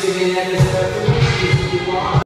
receiving that respect.